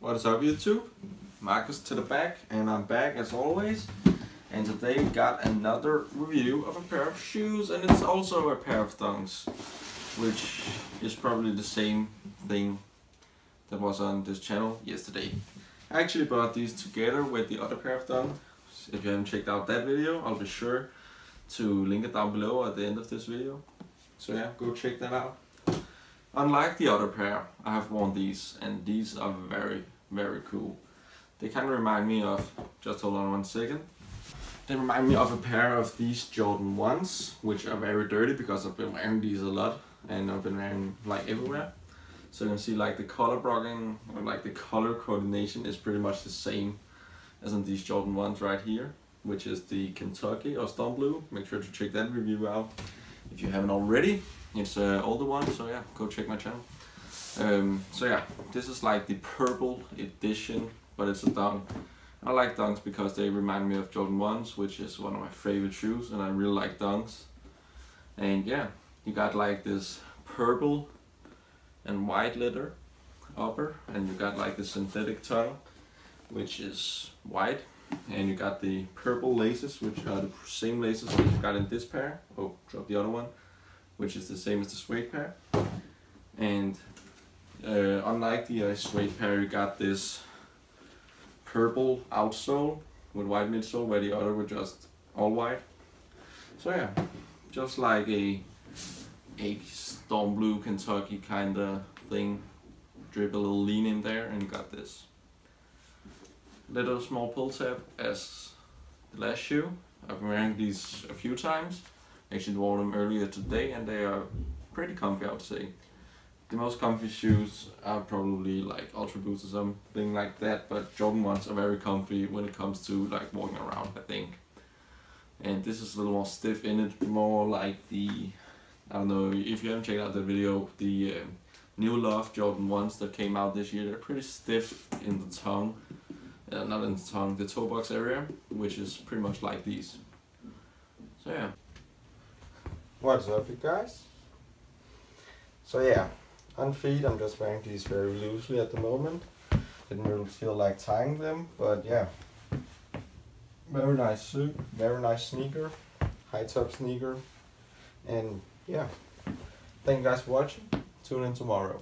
What is up YouTube? Marcus to the back and I'm back as always and today we got another review of a pair of shoes and it's also a pair of thongs which is probably the same thing that was on this channel yesterday. I actually bought these together with the other pair of thongs. If you haven't checked out that video I'll be sure to link it down below at the end of this video. So yeah, go check that out. Unlike the other pair, I have worn these and these are very, very cool. They kind of remind me of, just hold on one second. They remind me of a pair of these Jordan 1s, which are very dirty because I've been wearing these a lot and I've been wearing like everywhere. So you can see like the color blocking or like the color coordination is pretty much the same as on these Jordan 1s right here, which is the Kentucky or Storm Blue. Make sure to check that review out if you haven't already. It's an older one, so yeah, go check my channel. Um, so yeah, this is like the purple edition, but it's a dunk. I like dunks because they remind me of Jordan 1s, which is one of my favorite shoes, and I really like dunks. And yeah, you got like this purple and white leather upper, and you got like the synthetic tongue, which is white, and you got the purple laces, which are the same laces that you got in this pair. Oh, drop the other one which is the same as the suede pair. And uh, unlike the uh, suede pair, you got this purple outsole with white midsole, where the other were just all white. So yeah, just like a a storm blue Kentucky kind of thing. Drip a little lean in there, and you got this little small pull tab as the last shoe. I've been wearing these a few times I actually wore them earlier today and they are pretty comfy I would say. The most comfy shoes are probably like Ultra Boost or something like that, but Jordan ones are very comfy when it comes to like walking around I think. And this is a little more stiff in it, more like the, I don't know, if you haven't checked out the video, the uh, New Love Jordan 1s that came out this year, they're pretty stiff in the tongue, uh, not in the tongue, the toe box area, which is pretty much like these. So yeah. What's up you guys? So yeah, on feet I'm just wearing these very loosely at the moment. Didn't really feel like tying them, but yeah. Very nice suit, very nice sneaker, high top sneaker. And yeah, thank you guys for watching. Tune in tomorrow.